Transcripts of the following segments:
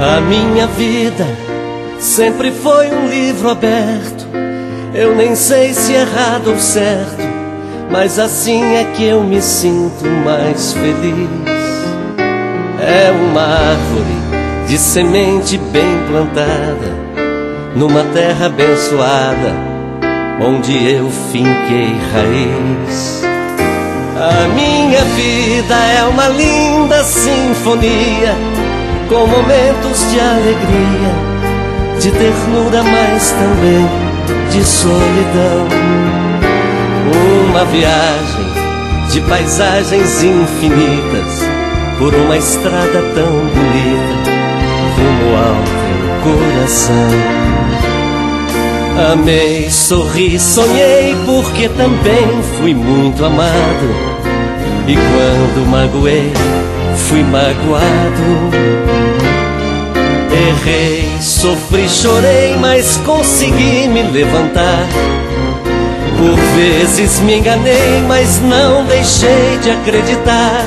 A minha vida sempre foi um livro aberto. Eu nem sei se é errado ou certo, mas assim é que eu me sinto mais feliz. É uma árvore de semente bem plantada, numa terra abençoada, onde eu finquei raiz. A minha vida é uma linda sinfonia, com momentos de alegria, de ternura, mas também de solidão. Uma viagem de paisagens infinitas, por uma estrada tão bonita, rumo ao teu coração. Amei, sorri, sonhei, porque também fui muito amado e quando magoei, fui magoado. Errei, sofri, chorei, mas consegui me levantar. Por vezes me enganei, mas não deixei de acreditar.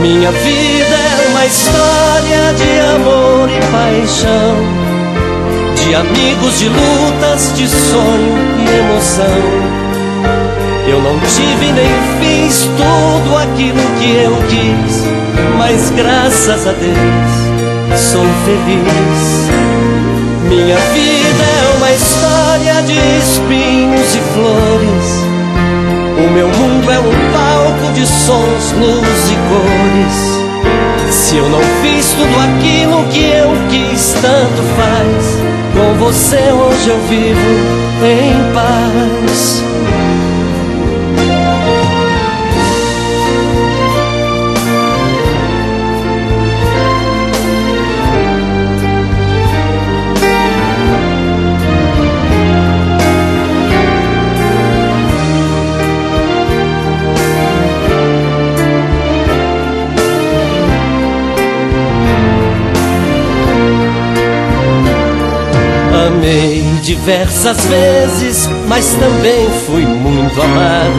Minha vida é uma história de amor e paixão, de amigos, de lutas, de sonho e emoção. Eu não tive nem fiz tudo aquilo que eu quis, mas graças a Deus sou feliz. Minha vida é uma história de espinhos e flores. O meu mundo é um palco de sons, luz e cores. Se eu não fiz tudo aquilo que eu quis, tanto faz. Com você hoje eu vivo em paz. Amei diversas vezes, mas também fui muito amado.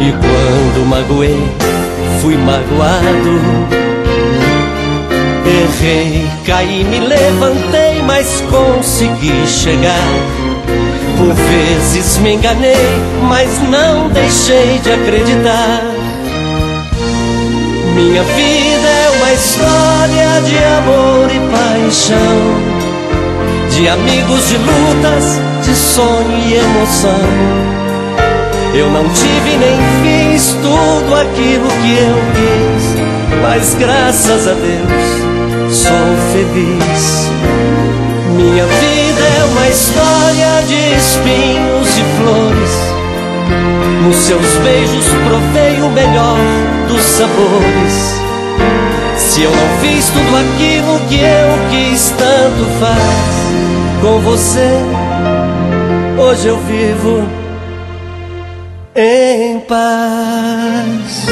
E quando magoei, fui magoado. Errei, caí, me levantei, mas consegui chegar. Por vezes me enganei, mas não deixei de acreditar. Minha vida é uma história de amor e paixão de amigos, de lutas, de sonho e emoção. Eu não tive nem fiz tudo aquilo que eu quis, mas graças a Deus sou feliz. Minha vida é uma história de espinhos e flores. Nos seus beijos provei o melhor dos sabores. Se eu não fiz tudo aquilo que eu quis, tanto faz com você. Hoje eu vivo em paz.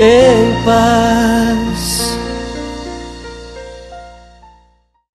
Em paz.